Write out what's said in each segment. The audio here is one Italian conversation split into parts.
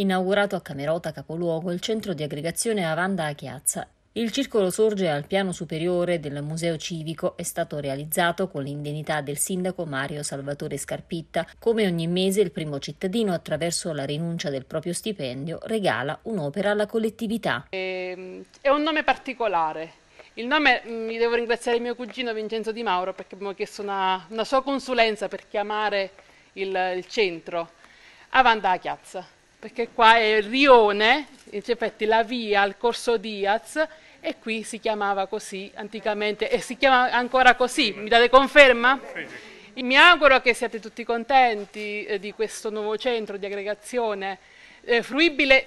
Inaugurato a Camerota capoluogo il centro di aggregazione Avanda a Chiazza. Il circolo sorge al piano superiore del Museo Civico, è stato realizzato con l'indennità del sindaco Mario Salvatore Scarpitta. Come ogni mese il primo cittadino, attraverso la rinuncia del proprio stipendio, regala un'opera alla collettività. Ehm, è un nome particolare. Il nome mm, mi devo ringraziare mio cugino Vincenzo Di Mauro perché abbiamo chiesto una, una sua consulenza per chiamare il, il centro Avanda a Chiazza perché qua è il rione, in effetti la via al Corso Diaz e qui si chiamava così anticamente e si chiama ancora così, mi date conferma? Mi auguro che siate tutti contenti eh, di questo nuovo centro di aggregazione eh, fruibile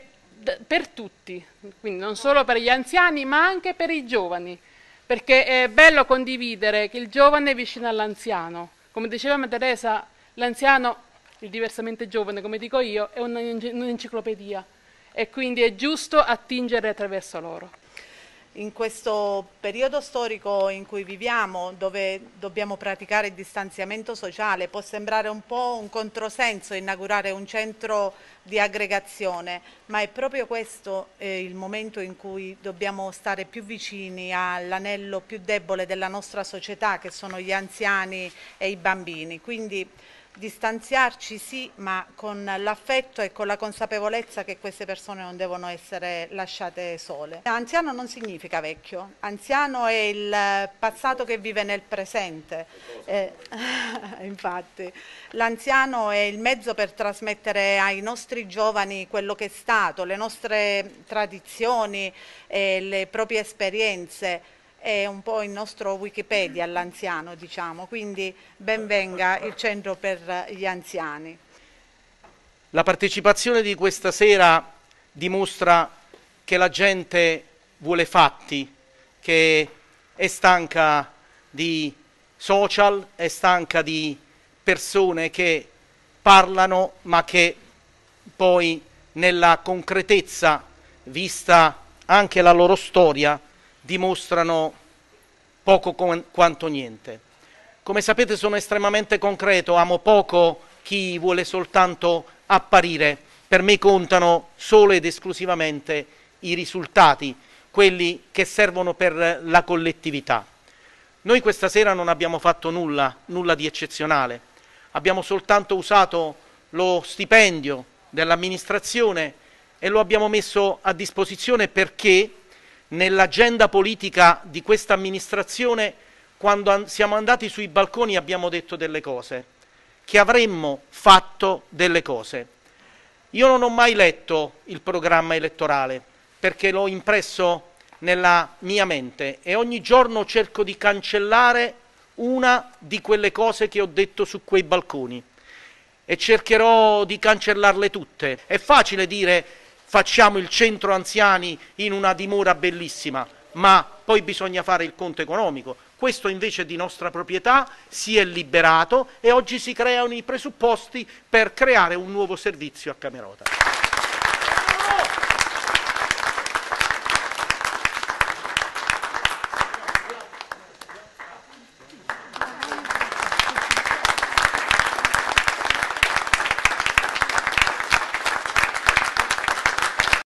per tutti, quindi non solo per gli anziani ma anche per i giovani, perché è bello condividere che il giovane è vicino all'anziano. Come diceva Teresa, l'anziano il diversamente giovane, come dico io, è un'enciclopedia e quindi è giusto attingere attraverso loro. In questo periodo storico in cui viviamo, dove dobbiamo praticare il distanziamento sociale, può sembrare un po' un controsenso inaugurare un centro di aggregazione, ma è proprio questo eh, il momento in cui dobbiamo stare più vicini all'anello più debole della nostra società, che sono gli anziani e i bambini. Quindi distanziarci sì, ma con l'affetto e con la consapevolezza che queste persone non devono essere lasciate sole. Anziano non significa vecchio, anziano è il passato che vive nel presente. Eh, infatti, l'anziano è il mezzo per trasmettere ai nostri giovani quello che è stato, le nostre tradizioni, e le proprie esperienze è un po' il nostro Wikipedia all'anziano, diciamo, quindi benvenga il centro per gli anziani. La partecipazione di questa sera dimostra che la gente vuole fatti, che è stanca di social, è stanca di persone che parlano ma che poi nella concretezza, vista anche la loro storia, dimostrano poco quanto niente. Come sapete sono estremamente concreto, amo poco chi vuole soltanto apparire, per me contano solo ed esclusivamente i risultati, quelli che servono per la collettività. Noi questa sera non abbiamo fatto nulla, nulla di eccezionale, abbiamo soltanto usato lo stipendio dell'amministrazione e lo abbiamo messo a disposizione perché nell'agenda politica di questa amministrazione, quando siamo andati sui balconi abbiamo detto delle cose, che avremmo fatto delle cose. Io non ho mai letto il programma elettorale perché l'ho impresso nella mia mente e ogni giorno cerco di cancellare una di quelle cose che ho detto su quei balconi e cercherò di cancellarle tutte. È facile dire facciamo il centro anziani in una dimora bellissima, ma poi bisogna fare il conto economico. Questo invece di nostra proprietà, si è liberato e oggi si creano i presupposti per creare un nuovo servizio a Camerota.